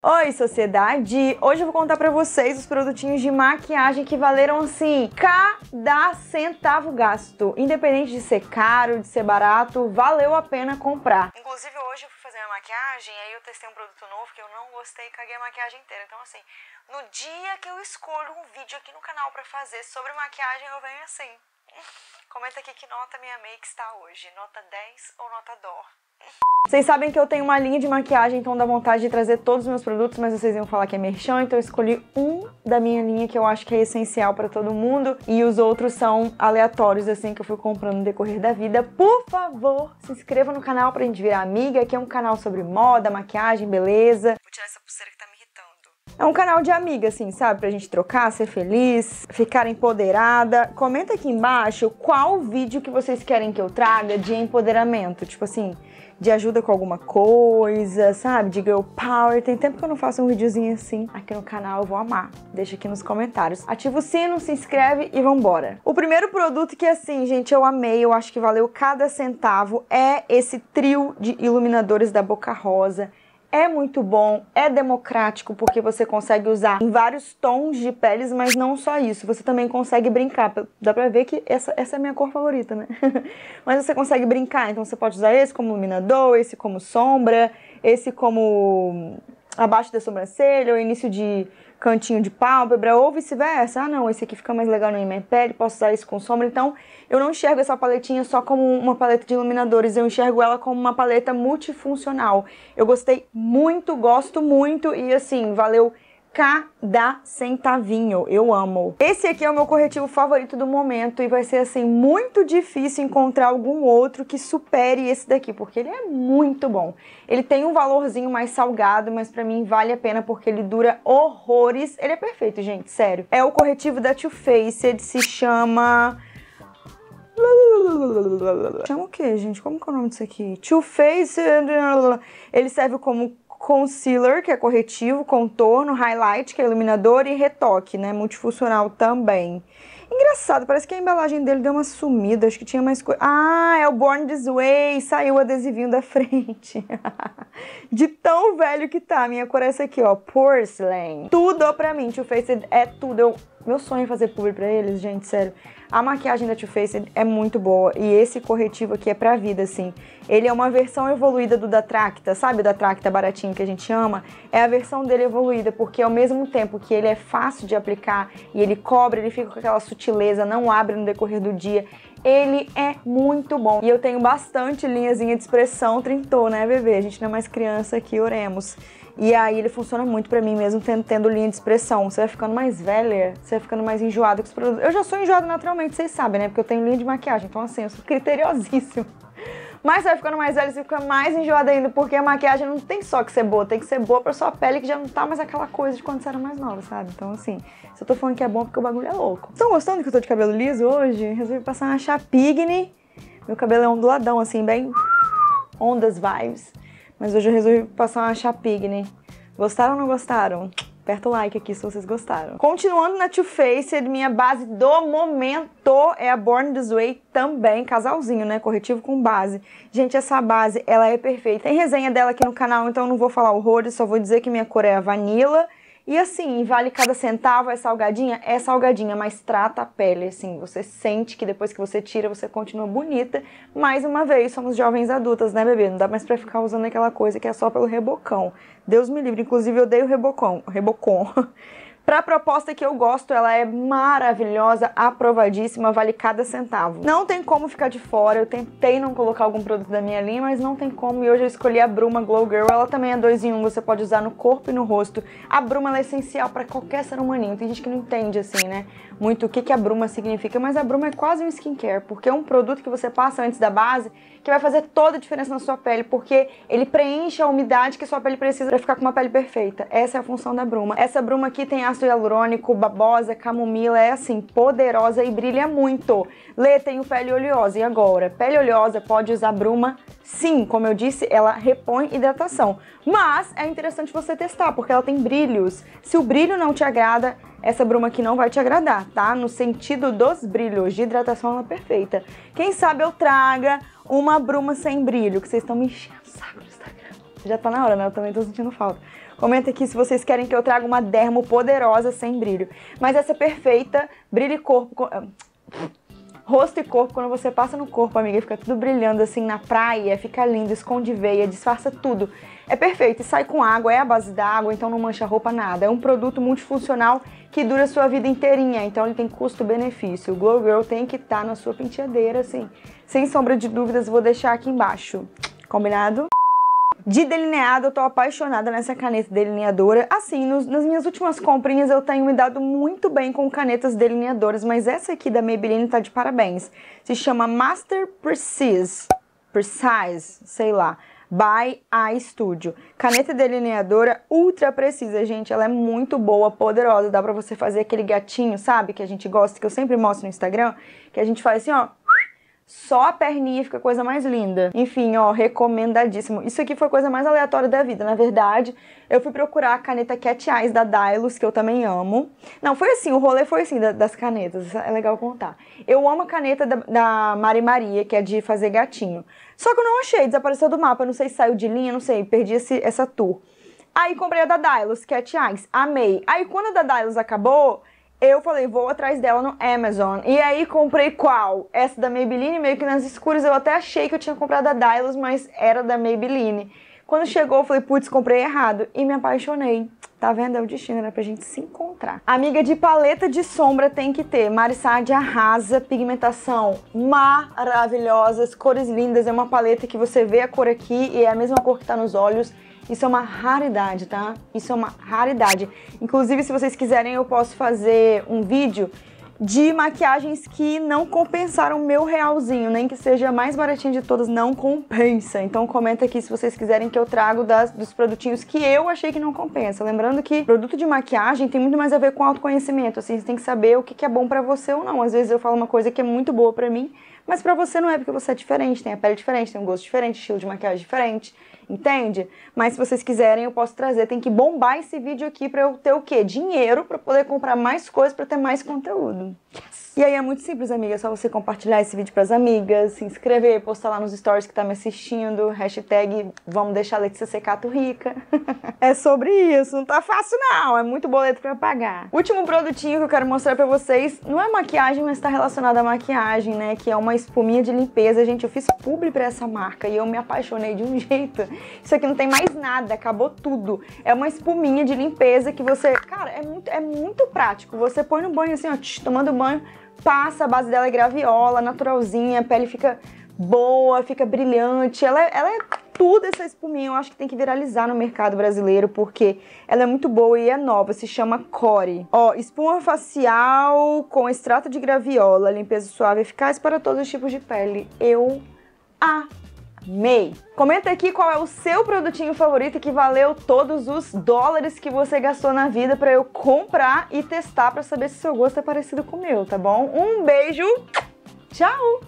Oi, sociedade! Hoje eu vou contar pra vocês os produtinhos de maquiagem que valeram, assim, cada centavo gasto. Independente de ser caro, de ser barato, valeu a pena comprar. Inclusive, hoje eu fui fazer minha maquiagem, aí eu testei um produto novo que eu não gostei e caguei a maquiagem inteira. Então, assim, no dia que eu escolho um vídeo aqui no canal pra fazer sobre maquiagem, eu venho assim. Comenta aqui que nota minha make está hoje, nota 10 ou nota dó? Vocês sabem que eu tenho uma linha de maquiagem, então dá vontade de trazer todos os meus produtos, mas vocês iam falar que é merchan, então eu escolhi um da minha linha que eu acho que é essencial para todo mundo e os outros são aleatórios, assim, que eu fui comprando no decorrer da vida. Por favor, se inscreva no canal pra gente virar amiga, que é um canal sobre moda, maquiagem, beleza. Vou tirar essa pulseira que tá me irritando. É um canal de amiga, assim, sabe? Pra gente trocar, ser feliz, ficar empoderada. Comenta aqui embaixo qual vídeo que vocês querem que eu traga de empoderamento. Tipo assim, de ajuda com alguma coisa, sabe? De girl power. Tem tempo que eu não faço um videozinho assim aqui no canal, eu vou amar. Deixa aqui nos comentários. Ativa o sino, se inscreve e vambora. O primeiro produto que, assim, gente, eu amei, eu acho que valeu cada centavo, é esse trio de iluminadores da Boca Rosa é muito bom, é democrático porque você consegue usar em vários tons de peles, mas não só isso, você também consegue brincar. Dá pra ver que essa, essa é a minha cor favorita, né? mas você consegue brincar, então você pode usar esse como iluminador, esse como sombra, esse como abaixo da sobrancelha, ou início de cantinho de pálpebra, ou vice-versa. Ah, não, esse aqui fica mais legal na minha pele, posso usar isso com sombra. Então, eu não enxergo essa paletinha só como uma paleta de iluminadores, eu enxergo ela como uma paleta multifuncional. Eu gostei muito, gosto muito e assim, valeu cada centavinho. Eu amo. Esse aqui é o meu corretivo favorito do momento e vai ser assim muito difícil encontrar algum outro que supere esse daqui, porque ele é muito bom. Ele tem um valorzinho mais salgado, mas para mim vale a pena porque ele dura horrores. Ele é perfeito, gente, sério. É o corretivo da Too Faced, se chama Chama o que, gente? Como que é o nome disso aqui? Too Faced. Ele serve como concealer, que é corretivo, contorno, highlight, que é iluminador, e retoque, né? Multifuncional também. Engraçado, parece que a embalagem dele deu uma sumida, acho que tinha mais coisa. Ah, é o Born This Way, saiu o adesivinho da frente. De tão velho que tá, minha cor é essa aqui, ó, Porcelain. Tudo pra mim, Too Faced é tudo. Eu, meu sonho é fazer publi pra eles, gente, sério. A maquiagem da Too Faced é muito boa e esse corretivo aqui é pra vida, assim. Ele é uma versão evoluída do da Tracta, sabe da Tracta baratinho que a gente ama? É a versão dele evoluída, porque ao mesmo tempo que ele é fácil de aplicar e ele cobre, ele fica com aquela sutileza, não abre no decorrer do dia. Ele é muito bom. E eu tenho bastante linhazinha de expressão, trintou, né, bebê? A gente não é mais criança aqui, oremos. E aí ele funciona muito para mim mesmo tendo, tendo, linha de expressão. Você vai ficando mais velha, você vai ficando mais enjoado com os produtos. Eu já sou enjoado naturalmente, vocês sabem, né? Porque eu tenho linha de maquiagem, então assim, eu sou criteriosíssimo. Mas você vai ficando mais velho, você fica mais enjoado ainda, porque a maquiagem não tem só que ser boa, tem que ser boa pra sua pele, que já não tá mais aquela coisa de quando você era mais nova, sabe? Então, assim, se eu tô falando que é bom, porque o bagulho é louco. Estão gostando que eu tô de cabelo liso hoje? Resolvi passar uma chapigne. Meu cabelo é onduladão, assim, bem ondas vibes. Mas hoje eu resolvi passar uma chapigne. Gostaram ou não gostaram? Aperta o like aqui se vocês gostaram. Continuando na Too Faced, minha base do momento é a Born This Way também, casalzinho, né? Corretivo com base. Gente, essa base, ela é perfeita. Tem resenha dela aqui no canal, então não vou falar horrores, só vou dizer que minha cor é a vanilla e assim, vale cada centavo, é salgadinha? É salgadinha, mas trata a pele, assim, você sente que depois que você tira, você continua bonita. Mais uma vez, somos jovens adultas, né, bebê? Não dá mais pra ficar usando aquela coisa que é só pelo rebocão. Deus me livre, inclusive eu odeio rebocão, rebocon. Para a proposta que eu gosto, ela é maravilhosa, aprovadíssima, vale cada centavo. Não tem como ficar de fora, eu tentei não colocar algum produto da minha linha, mas não tem como, e hoje eu escolhi a Bruma Glow Girl, ela também é 2 em 1, um, você pode usar no corpo e no rosto. A Bruma é essencial para qualquer ser humaninho, tem gente que não entende assim, né, muito o que, que a Bruma significa, mas a Bruma é quase um skincare, porque é um produto que você passa antes da base, que vai fazer toda a diferença na sua pele, porque ele preenche a umidade que a sua pele precisa para ficar com uma pele perfeita. Essa é a função da Bruma. Essa Bruma aqui tem ácido hialurônico, babosa, camomila, é assim, poderosa e brilha muito. Lê, tenho pele oleosa. E agora? Pele oleosa pode usar Bruma? Sim, como eu disse, ela repõe hidratação. Mas é interessante você testar, porque ela tem brilhos. Se o brilho não te agrada, essa bruma aqui não vai te agradar, tá? No sentido dos brilhos, de hidratação ela é perfeita. Quem sabe eu traga uma bruma sem brilho, que vocês estão me enchendo o saco no Instagram. Já tá na hora, né? Eu também tô sentindo falta. Comenta aqui se vocês querem que eu traga uma dermo poderosa sem brilho. Mas essa perfeita, brilho e corpo rosto e corpo, quando você passa no corpo, amiga, fica tudo brilhando assim na praia, fica lindo, esconde veia, disfarça tudo. É perfeito e sai com água, é a base da água, então não mancha roupa nada. É um produto multifuncional que dura a sua vida inteirinha, então ele tem custo-benefício. O Glow Girl tem que estar tá na sua penteadeira, assim. Sem sombra de dúvidas, vou deixar aqui embaixo. Combinado? De delineado, eu tô apaixonada nessa caneta delineadora. Assim, nos, nas minhas últimas comprinhas eu tenho me dado muito bem com canetas delineadoras, mas essa aqui da Maybelline tá de parabéns. Se chama Master Precise, Precise, sei lá, by iStudio. Caneta delineadora ultra precisa, gente. Ela é muito boa, poderosa. Dá pra você fazer aquele gatinho, sabe? Que a gente gosta, que eu sempre mostro no Instagram. Que a gente faz assim, ó só a perninha fica a coisa mais linda. Enfim, ó, recomendadíssimo. Isso aqui foi a coisa mais aleatória da vida. Na verdade, eu fui procurar a caneta Cat Eyes da Dylos, que eu também amo. Não, foi assim, o rolê foi assim, da, das canetas. É legal contar. Eu amo a caneta da, da Mari Maria, que é de fazer gatinho. Só que eu não achei, desapareceu do mapa. Não sei se saiu de linha, não sei, perdi esse, essa tour. Aí comprei a da Dylos, Cat Eyes. Amei. Aí quando a da Dylos acabou eu falei, vou atrás dela no Amazon. E aí comprei qual? Essa da Maybelline, meio que nas escuras. Eu até achei que eu tinha comprado a Dylos, mas era da Maybelline. Quando chegou, eu falei, putz, comprei errado. E me apaixonei. Tá vendo? É o destino, né? Pra gente se encontrar. Amiga de paleta de sombra tem que ter. Marisade arrasa, pigmentação maravilhosas, cores lindas. É uma paleta que você vê a cor aqui e é a mesma cor que tá nos olhos. Isso é uma raridade, tá? Isso é uma raridade. Inclusive, se vocês quiserem, eu posso fazer um vídeo de maquiagens que não compensaram meu realzinho, nem que seja a mais baratinha de todas, não compensa. Então comenta aqui se vocês quiserem que eu trago das, dos produtinhos que eu achei que não compensa. Lembrando que produto de maquiagem tem muito mais a ver com autoconhecimento, assim, você tem que saber o que é bom para você ou não. Às vezes eu falo uma coisa que é muito boa para mim, mas para você não é porque você é diferente, tem a pele diferente, tem um gosto diferente, estilo de maquiagem diferente entende? Mas se vocês quiserem, eu posso trazer. Tem que bombar esse vídeo aqui para eu ter o quê? Dinheiro para poder comprar mais coisas, para ter mais conteúdo. Yes. E aí é muito simples, amiga. É só você compartilhar esse vídeo pras amigas, se inscrever, postar lá nos stories que tá me assistindo, hashtag vamos deixar a Letícia Secato rica. é sobre isso, não tá fácil não, é muito boleto pra pagar. Último produtinho que eu quero mostrar pra vocês, não é maquiagem, mas tá relacionado à maquiagem, né? Que é uma espuminha de limpeza. Gente, eu fiz publi pra essa marca e eu me apaixonei de um jeito. Isso aqui não tem mais nada, acabou tudo. É uma espuminha de limpeza que você... Cara, é muito, é muito prático. Você põe no banho assim, ó, tch, tomando banho, passa, a base dela é graviola, naturalzinha, a pele fica boa, fica brilhante. Ela é, ela é tudo essa espuminha. Eu acho que tem que viralizar no mercado brasileiro porque ela é muito boa e é nova. Se chama Core. Ó, espuma facial com extrato de graviola, limpeza suave eficaz para todos os tipos de pele. Eu amei. Comenta aqui qual é o seu produtinho favorito que valeu todos os dólares que você gastou na vida para eu comprar e testar para saber se seu gosto é parecido com o meu, tá bom? Um beijo, tchau!